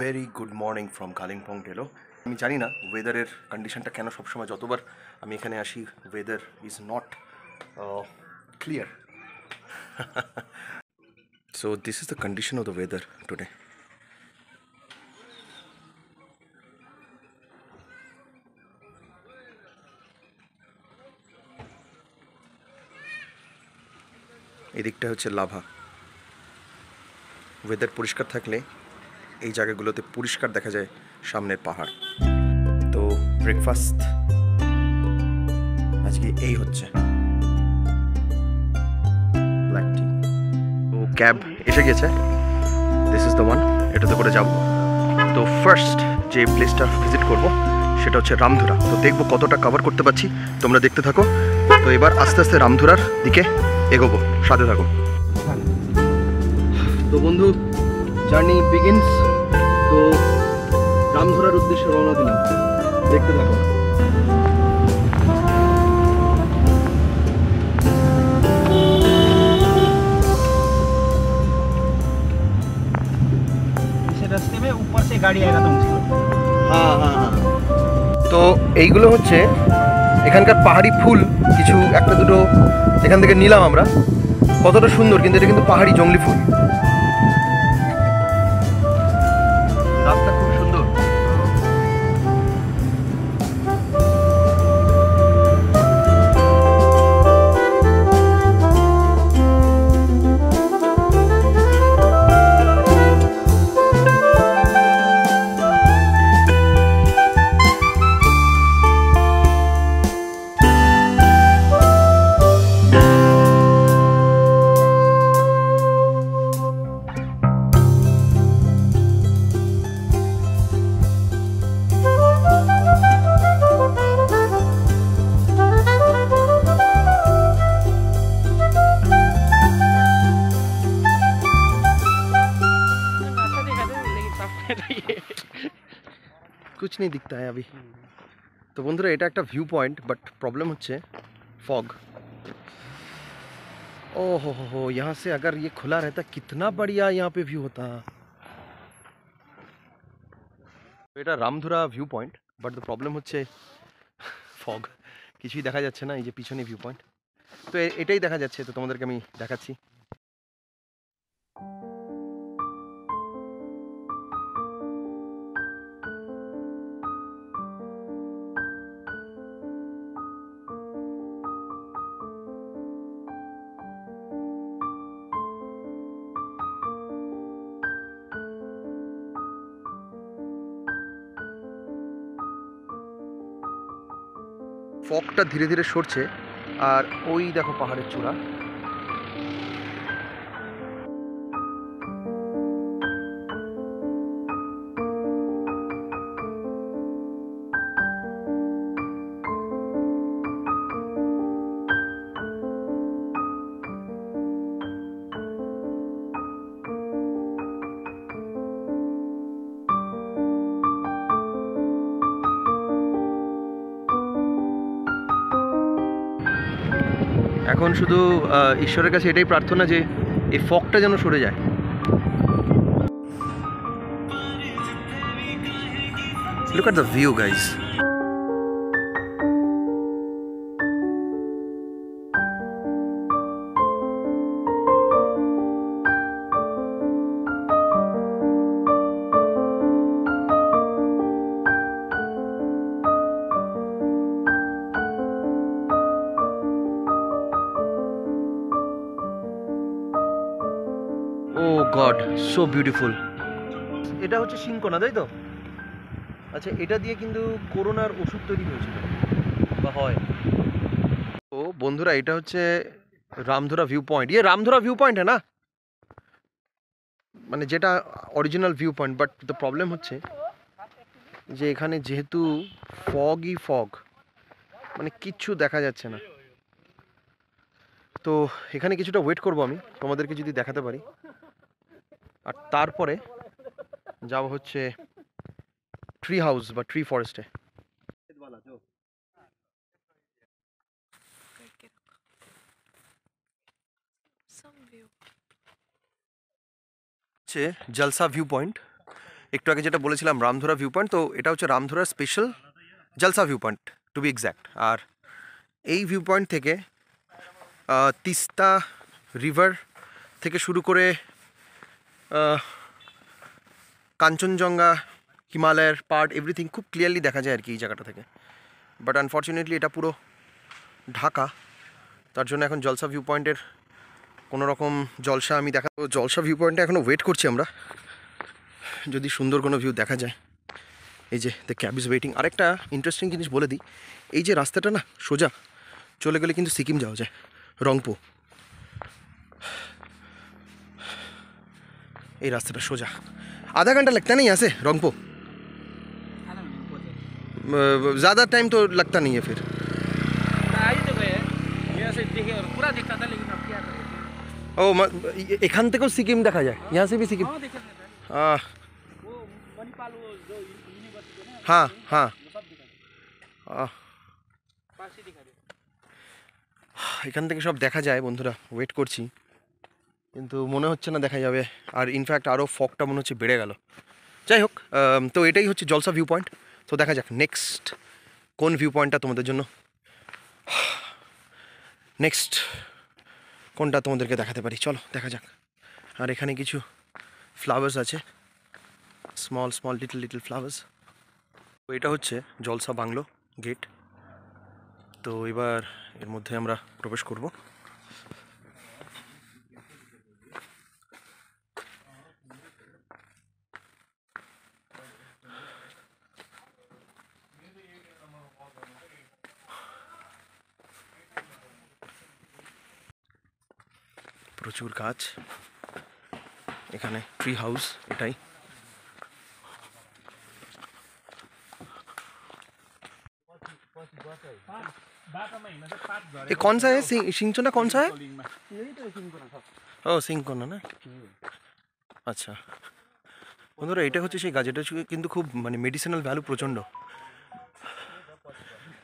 Very good morning from Kalimpong টেলো আমি জানি না ওয়েদারের কন্ডিশনটা কেন সবসময় যতবার আমি এখানে আসি weather is not clear so this is the condition of the weather today এদিকটা হচ্ছে লাভা। ওয়েদার পরিষ্কার থাকলে এই জায়গাগুলোতে পরিষ্কার দেখা যায় সামনের পাহাড়। তো ব্রেকফাস্ট আজকে এই হচ্ছে। তো ক্যাব এসে গেছে। দিস ইজ দ্য ওয়ান এটাতে করে যাব। তো ফার্স্ট যে প্লেসটা ভিজিট করব, সেটা হচ্ছে রামধুরা। তো দেখব কতটা কভার করতে পারছি। তোমরা দেখতে থাকো। তো এবার আস্তে আস্তে রামধুরার দিকে এগোবো। সাথে থাকো। তো বন্ধু জার্নি বিগিনস তো রাম ধরার উদ্দেশ্যে রওনা দিলাম। দেখতে থাকো। গাড়ি হ্যাঁ হ্যাঁ হ্যাঁ। তো এইগুলো হচ্ছে এখানকার পাহাড়ি ফুল কিছু একটা দুটো এখান থেকে নিলাম আমরা। কতটা সুন্দর কিন্তু এটা কিন্তু পাহাড়ি জঙ্গলি ফুল। नहीं दिखता है अभी তো বন্ধুরা এটা একটা ভিউ পয়েন্ট বাট প্রবলেম হচ্ছে ফগ ओ हो हो हो यहाँ से अगर ये खुला रहता कितना बढ़िया यहाँ पे व्यू होता এটা Ramdhura view point but the problem হচ্ছে ফগ কিছুই দেখা যাচ্ছে না এই যে পিছনে ভিউ পয়েন্ট তো এ- এটাই দেখা যাচ্ছে তো তোমাদেরকে আমি দেখাচ্ছি ফগটা ধীরে ধীরে সরছে আর ওই দেখো পাহাড়ের চূড়া। এখন শুধু ঈশ্বরের কাছে এটাই প্রার্থনা যে এই ফকটা যেন সরে যায় look at the view guys. So beautiful এটা হচ্ছে সিংকোনা তাই তো? আচ্ছা এটা দিয়ে কিন্তু করোনার ওষুধ তৈরি হয়েছিল বা হয়। ও বন্ধুরা এটা হচ্ছে রামধুরা ভিউ পয়েন্ট ইয়ে রামধুরা ভিউ পয়েন্ট হ্যাঁ না? মানে যেটা original view point but the problem হচ্ছে যে এখানে যেহেতু ফগই ফগ মানে কিচ্ছু দেখা যাচ্ছে না। তো এখানে কিছুটা ওয়েট করব আমি তোমাদেরকে যদি দেখাতে পারি। আর তারপরে যাব হচ্ছে ট্রি হাউস বা ট্রি ফরেস্টে হচ্ছে জলসা ভিউ পয়েন্ট একটু আগে যেটা বলেছিলাম, রামধুরা ভিউ পয়েন্ট তো এটা হচ্ছে রামধুরার special Jalsa view point to be exact আর এই ভিউ পয়েন্ট থেকে তিস্তা রিভার থেকে শুরু করে কাঞ্চনজঙ্ঘা, হিমালয়ের পার্ট এভরিথিং খুব ক্লিয়ারলি দেখা যায় আর কি এই জায়গাটা থেকে। বাট আনফর্চুনেটলি এটা পুরো ঢাকা। তার জন্য এখন জলসা ভিউ পয়েন্টের কোনো রকম জলসা আমি দেখা তো জলসা ভিউ পয়েন্টে এখনও ওয়েট করছি আমরা। যদি সুন্দর কোনো ভিউ দেখা যায়। এই যে দ্য ক্যাব ইজ ওয়েটিং আরেকটা ইন্টারেস্টিং জিনিস বলে দিই। এই যে রাস্তাটা না, সোজা। চলে গেলে কিন্তু সিকিম যাওয়া যায় রংপো এই রাস্তাটা সোজা आधा घंटा लगता नहीं यहाँ से रोंगपो आधा मिनट पहुंचे ज़्यादा टाइम तो लगता नहीं है फिर आई तो गए यहाँ से देखे और पूरा दिखता था लेकिन अब क्या करें ও মা- এ- এখান থেকেও সিকিম দেখা যায় यहाँ से भी सिक्किम हाँ देखे थे আহ, वो मणिपाल वो जो यूनिवर्सिटी है ना हाँ हाँ वो सब दिखा दे আহ, पास ही दिखा दे এখান থেকে সব দেখা যায় বন্ধুরা ওয়েট করছি কিন্তু মনে হচ্ছে না দেখা যাবে। আর ইনফ্যাক্ট আরও ফকটা মনে হচ্ছে বেড়ে গেল। যাই হোক তো এটাই হচ্ছে জলসা ভিউ পয়েন্ট তো দেখা যাক নেক্সট কোন ভিউ পয়েন্টটা তোমাদের জন্য। নেক্সট কোনটা তোমাদেরকে দেখাতে পারি? চলো, দেখা যাক। আর এখানে কিছু ফ্লাওয়ার্স আছে। Small small little little flowers তো এটা হচ্ছে জলসা বাংলো গেট তো এবার এর মধ্যে আমরা প্রবেশ করব। প্রচুর গাছ এখানে ট্রি হাউস এটাই बाटोमा हिँड्दा चाहिँ पात झऱ्यो ये कौन सा है सिंह सिंचना कौन सा है लिङमा यही त सिङको सब ও সিংকোনা না আচ্ছা বন্ধুরা এটা হচ্ছে সেই গাছ এটা হচ্ছে কিন্তু খুব মানে মেডিসিনাল ভ্যালু প্রচণ্ড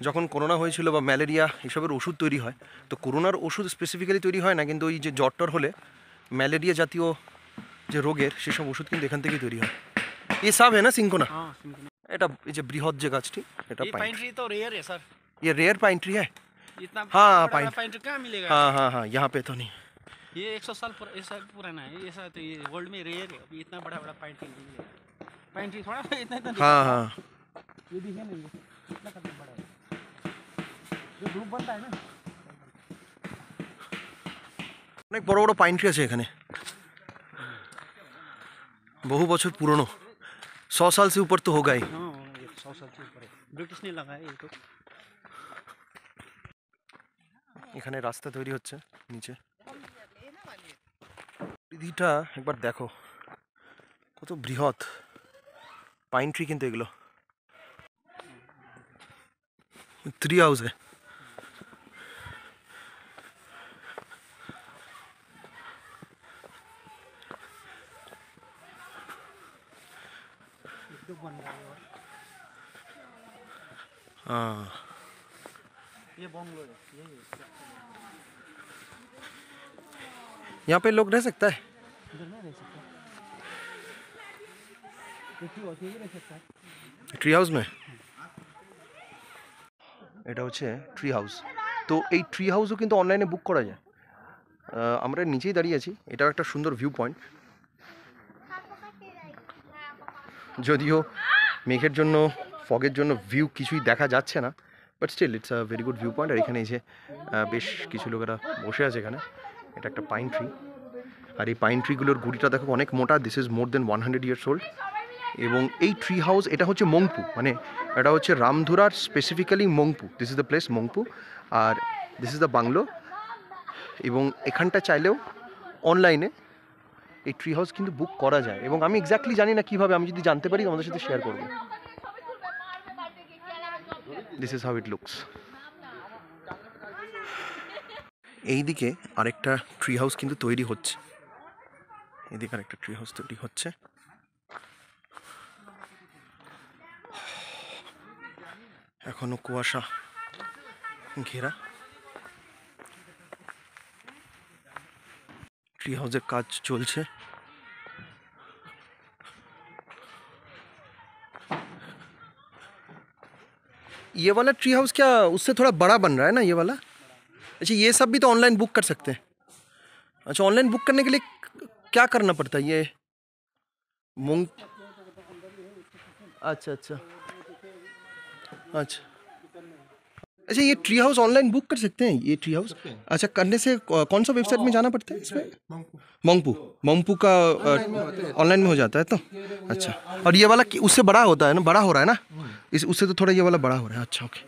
যখন করোনা হয়েছিল বা ম্যালেরিয়া এসবের ওষুধ তৈরি হয় তো করোনার ওষুধ স্পেসিফিক্যালি তৈরি হয় না কিন্তু ওই যে জ্বর টর হলে ম্যালেরিয়া জাতীয় যে রোগের সেসব ওষুধ কিন্তু এখান থেকেই তৈরি হয় এ সব হ্যাঁ না সিংকোনা हाँ सिङको এটা এই যে বৃহৎ যে গাছটি এটা ये পাইন पाइन ट्री तो रेयर है सर ये रेयर पाइन ट्री है इतना हाँ, बड़ा पाइन। बड़ा पाइन ट्री कहाँ मिलेगा हाँ हाँ हाँ यहाँ पे तो नहीं ये 100 साल पुरा, ये साल पुराना है ये साल तो ये वर्ल्ड में रेयर है अभी इतना बड़ा बड़ा पाइन ट्री नहीं मिलेगा पाइन ट्री थोड़ा सा इतना इतना हाँ हाँ ये दिखे नहीं ये इतना कितना बड़ा है जो ग्रुप बनता है ना অনেক বড় বড় পাইন ট্রি আছে এখানে বহু বছর পুরনো सौ साल से ऊपर तो होगा ही हाँ ये सौ साल से ऊपर है ब्रिटिश ने लगाया ये तो এখানে রাস্তা তৈরি হচ্ছে নিচে দিদিটা একবার দেখো কত বৃহৎ পাইন ট্রি কিন্তু এগুলো ট্রি হাউস है तो बन रहा है और हाँ ये बंगलो है यही है यहाँ पे लोग रह सकता है इधर नहीं रह सकता देखिए होती है रह सकता है ট্রি হাউস মে এটা হচ্ছে ট্রি হাউস তো এই ট্রি হাউসও কিন্তু অনলাইনে বুক করা যায় আহ, আমরা নিচেই দাঁড়িয়ে আছি এটাও একটা সুন্দর ভিউ পয়েন্ট যদিও মেঘের জন্য, ফগের জন্য ভিউ কিছুই দেখা যাচ্ছে না but still it's a very good view point আর এখানে এই যে বেশ কিছু লোকেরা বসে আছে এখানে, এটা একটা পাইন ট্রি আর এই পাইন ট্রিগুলোর গুড়িটা দেখো অনেক মোটা this is more than one hundred years old এবং এই ট্রি হাউস এটা হচ্ছে মংপু মানে এটা হচ্ছে রামধুরার specifically Mungpoo this is the place Mungpoo, R this is the bungalow এবং এখানটা চাইলেও অনলাইনে এই ট্রি হাউস কিন্তু বুক করা যায় এবং আমি এক্স্যাক্টলি জানি না কীভাবে, আমি যদি জানতে পারি আমাদের সাথে শেয়ার করব। This is how it looks এইদিকে আরেকটা ট্রি হাউস কিন্তু তৈরি হচ্ছে। এদিকে আরেকটা ট্রি হাউস তৈরি হচ্ছে। এখনও কুয়াশা ঘেরা। ট্রি হাউসের কাজ চলছে। ये वाला ट्री हाउस क्या उससे थोड़ा बड़ा बन रहा है ना ये वाला? अच्छा ये सब भी तो ऑनलाइन बुक कर सकते हैं। अच्छा ऑनलाइन बुक करने के लिए क्या करना पड़ता है ये? मूंग अच्छा अच्छा। अच्छा। अच्छा ये ट्री हाउस ऑनलाइन बुक कर सकते हैं ये ट्री हाउस अच्छा करने से कौ- कौन सा वेबसाइट में जाना पड़ता है इसमें मोंगपू मोंगपू का ऑनलाइन में हो जाता है तो अच्छा और ये वाला कि- उससे बड़ा होता है ना बड़ा हो रहा है ना इस उससे तो थोड़ा ये वाला बड़ा हो रहा है अच्छा ওকে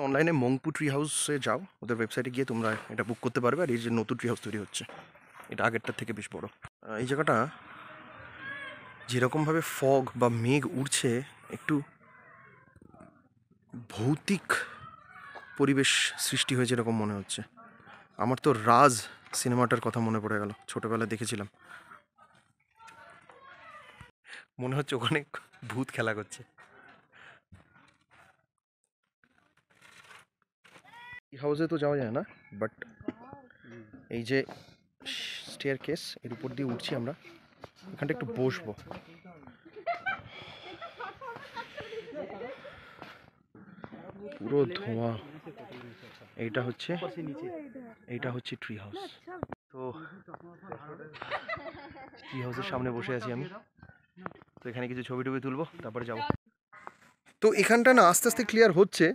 অনলাইনে মংপু ট্রি হাউসে যাও ওদের ওয়েবসাইটে গিয়ে তোমরা এটা বুক করতে পারবে আর এই যে নতুন ট্রি হাউস তৈরি হচ্ছে এটা আগেরটার থেকে বেশ বড় আহ, এই জায়গাটা যেরকমভাবে ফগ বা মেঘ উড়ছে একটু ভৌতিক পরিবেশ সৃষ্টি হয়েছে এরকম মনে হচ্ছে। আমার তো রাজ সিনেমাটার কথা মনে পড়ে গেল, ছোটবেলায় দেখেছিলাম। মনে হচ্ছে ওখানে ভূত খেলা করছে। হাউসে তো যাওয়া যায় না, বাট এই যে স্টেয়ার কেস এর উপর দিয়ে উঠছি আমরা, এখানটা একটু বসবো। পুরো ধোঁয়া। এইটা হচ্ছে এইটা হচ্ছে ট্রি হাউস তো ট্রি হাউসের সামনে বসে আছি আমি। তো এখানে কিছু ছবি টবি তুলবো তারপরে যাব। তো এখানটা না আস্তে আস্তে ক্লিয়ার হচ্ছে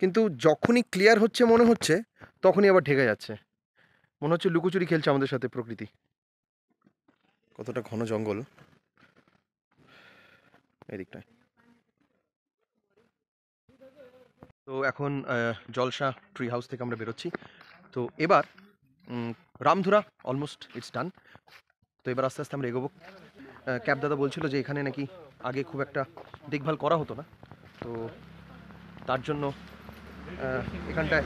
কিন্তু যখনই ক্লিয়ার হচ্ছে মনে হচ্ছে তখনই আবার ঢেকে যাচ্ছে। মনে হচ্ছে লুকোচুরি খেলছে আমাদের সাথে প্রকৃতি। কতটা ঘন জঙ্গল। এদিকটায় তো এখন জলসা ট্রি হাউস থেকে আমরা বেরোচ্ছি। তো এবার রামধুরা অলমোস্ট ইটস ডান তো এবার আস্তে আস্তে আমরা এগোবো। ক্যাব দাদা বলছিল যে এখানে নাকি আগে খুব একটা দেখভাল করা হতো না। তো তার জন্য এখানটায়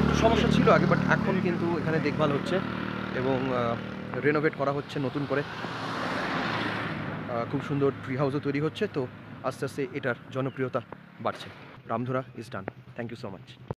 একটু সমস্যা ছিল আগে বাট এখন কিন্তু এখানে দেখভাল হচ্ছে এবং রেনোভেট করা হচ্ছে নতুন করে। খুব সুন্দর ট্রি হাউসও তৈরি হচ্ছে। তো আস্তে আস্তে এটার জনপ্রিয়তা বাড়ছে। Ramdhura is done thank you so much